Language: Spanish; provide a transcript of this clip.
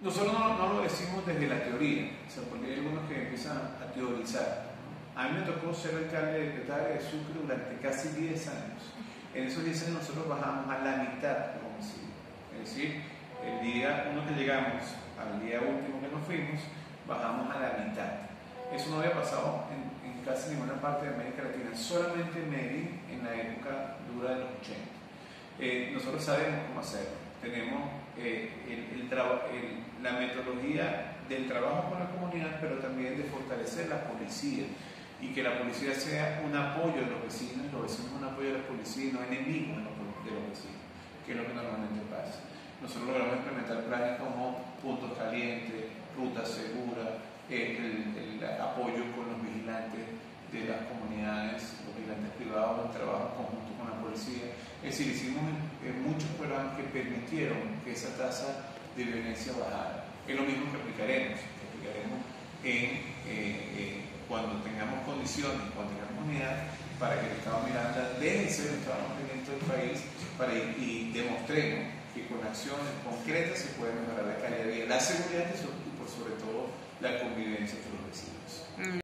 Nosotros no, lo decimos desde la teoría, o sea, porque hay algunos que empiezan a teorizar. A mí me tocó ser alcalde de Petare de Sucre durante casi 10 años. En esos 10 años nosotros bajamos a la mitad de homicidios. Es decir, el día uno que llegamos al día último que nos fuimos, bajamos a la mitad. Eso no había pasado en, en casi ninguna parte de América Latina, solamente en Medellín en la época dura de los 80. Eh, nosotros sabemos cómo hacerlo. Tenemos eh, la metodología del trabajo con la comunidad, pero también de fortalecer la policía y que la policía sea un apoyo de los vecinos, los vecinos un apoyo de la policía y no enemigos de los vecinos, que es lo que normalmente pasa. Nosotros logramos implementar planes como puntos calientes, rutas seguras, eh, el, el, apoyo con los vigilantes de las comunidades, los vigilantes privados, el trabajo conjunto policía. Es decir, hicimos muchos programas que permitieron que esa tasa de violencia bajara. Es lo mismo que aplicaremos, que aplicaremos eh, eh, cuando tengamos condiciones, cuando tengamos unidad, para que el Estado Miranda deje de ser el Estado violento del país para, y demostremos que con acciones concretas se puede mejorar la calidad de vida, la seguridad y sobre todo la convivencia entre los vecinos.